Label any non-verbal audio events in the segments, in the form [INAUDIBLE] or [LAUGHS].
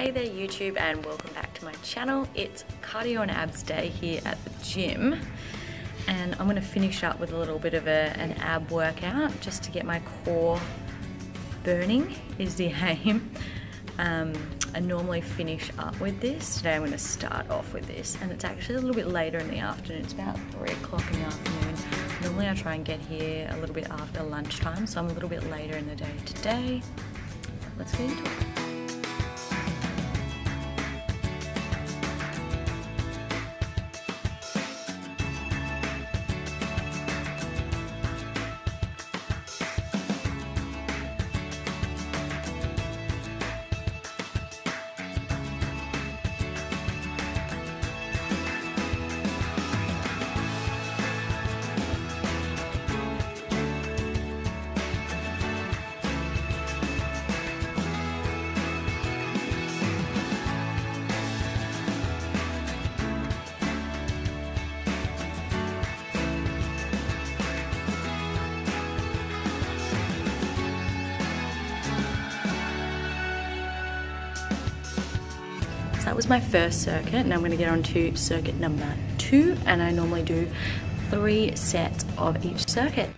Hey there YouTube and welcome back to my channel. It's cardio and abs day here at the gym and I'm going to finish up with a little bit of a, an ab workout just to get my core burning is the [LAUGHS] aim. Um, I normally finish up with this. Today I'm going to start off with this and it's actually a little bit later in the afternoon. It's about 3 o'clock in the afternoon. Normally I try and get here a little bit after lunchtime so I'm a little bit later in the day today. Let's get into it. That was my first circuit. and I'm going to get on to circuit number two and I normally do three sets of each circuit.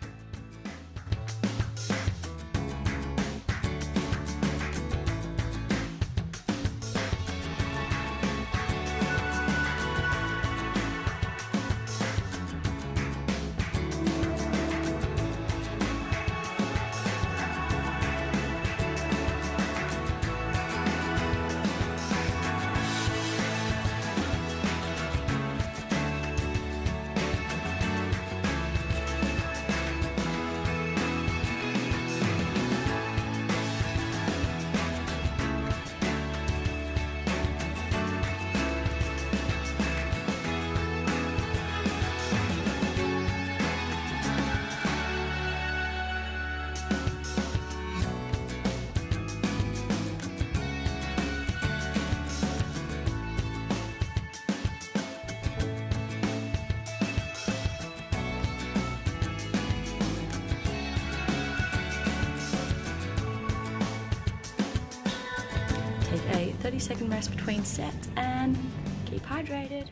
Take a 30 second rest between sets and keep hydrated.